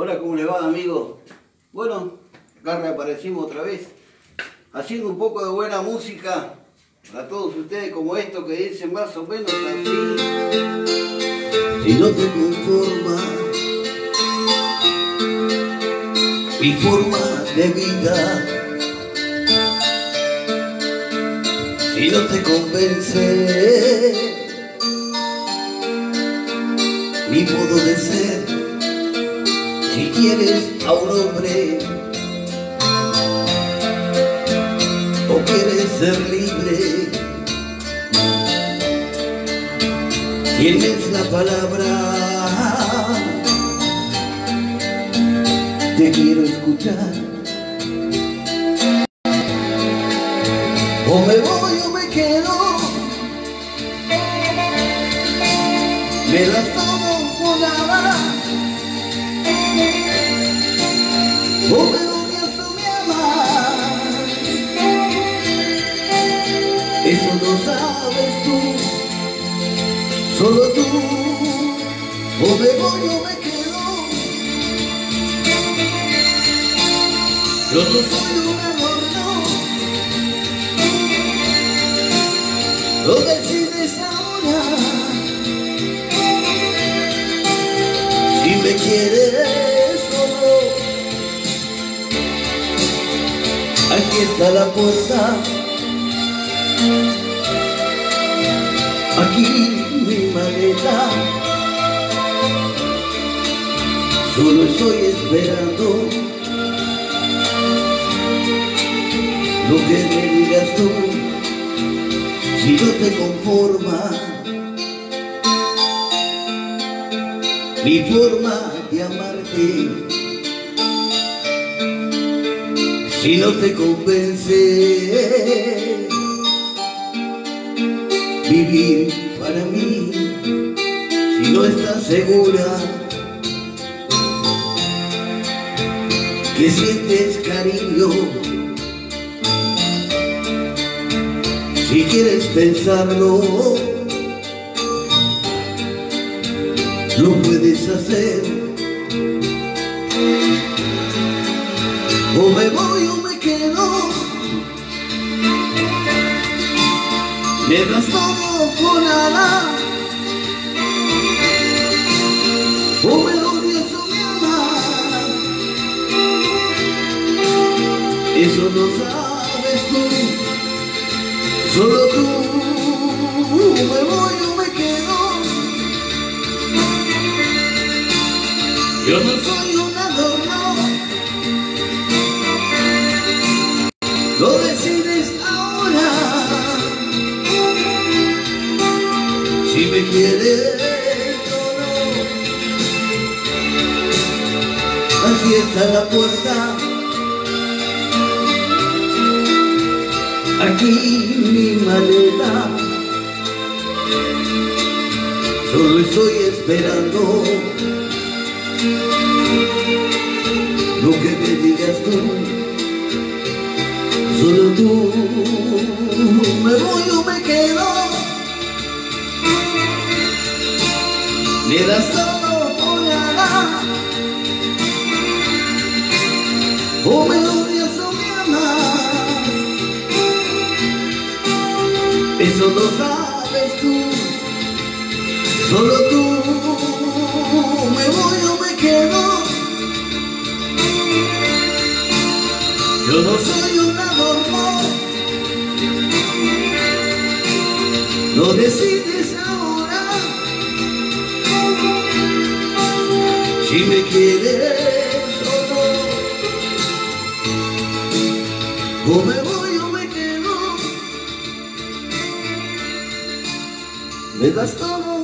Hola, ¿cómo le va, amigo? Bueno, acá reaparecimos otra vez, haciendo un poco de buena música para todos ustedes, como esto que dicen más o menos así. Si no te conforma mi forma de vida, si no te convence mi modo de ser, quieres a un hombre o quieres ser libre, tienes la palabra, te quiero escuchar. O me voy o me quedo, me das todo o nada. Eso no sabes tú, solo tú. O me voy o me quedo, yo no soy un adorno. Lo decides ahora Si me quieres Está la puerta. Aquí mi maleta. Solo estoy esperando Lo que me digas tú. Si no te conforma mi forma de amarte, si no te convence. Vivir para mí, si no estás segura. Que sientes cariño. Si quieres pensarlo, lo puedes hacer. O me voy o me quedo. Me todo por nada. O me odias o me amas. Eso no sabes tú. Solo tú, me voy o me quedo. Yo no soy Está la puerta. aquí mi maleta. Solo estoy esperando lo que me digas tú. Solo tú me voy o me quedo. Me das todo o nada. O me odias o me amas. Eso lo sabes tú, solo tú, me voy o me quedo. Yo no soy un adorno, lo decides ahora. Si me quieres o me voy o me quedo. Me das todo